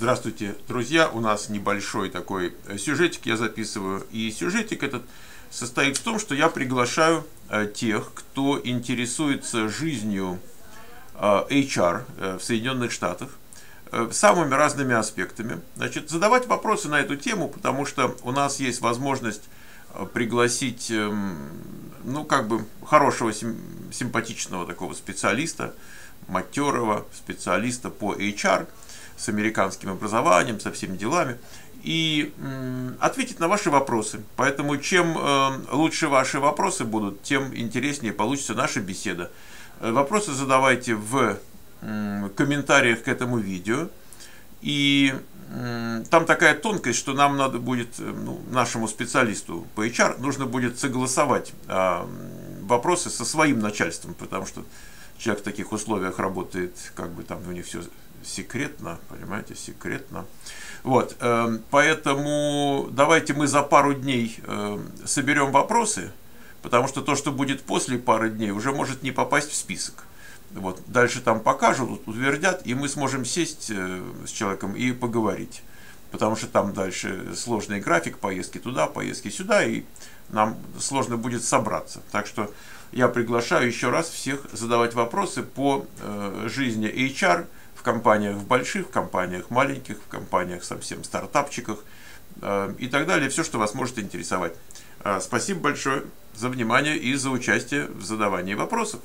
Здравствуйте, друзья! У нас небольшой такой э, сюжетик я записываю. И сюжетик этот состоит в том, что я приглашаю э, тех, кто интересуется жизнью э, HR в Соединенных Штатах, самыми разными аспектами. Значит, задавать вопросы на эту тему, потому что у нас есть возможность пригласить, эм, ну, как бы, хорошего, симпатичного такого специалиста, матерого специалиста по HR – с американским образованием, со всеми делами, и ответить на ваши вопросы. Поэтому чем э, лучше ваши вопросы будут, тем интереснее получится наша беседа. Э, вопросы задавайте в комментариях к этому видео. И там такая тонкость, что нам надо будет, э, ну, нашему специалисту по HR, нужно будет согласовать а, вопросы со своим начальством, потому что человек в таких условиях работает, как бы там у них все секретно, понимаете, секретно. Вот, э, поэтому давайте мы за пару дней э, соберем вопросы, потому что то, что будет после пары дней, уже может не попасть в список. Вот, дальше там покажут, утвердят, и мы сможем сесть э, с человеком и поговорить. Потому что там дальше сложный график, поездки туда, поездки сюда, и нам сложно будет собраться. Так что я приглашаю еще раз всех задавать вопросы по э, жизни HR, в компаниях в больших, в компаниях маленьких, в компаниях совсем стартапчиках э, и так далее. Все, что вас может интересовать. Э, спасибо большое за внимание и за участие в задавании вопросов.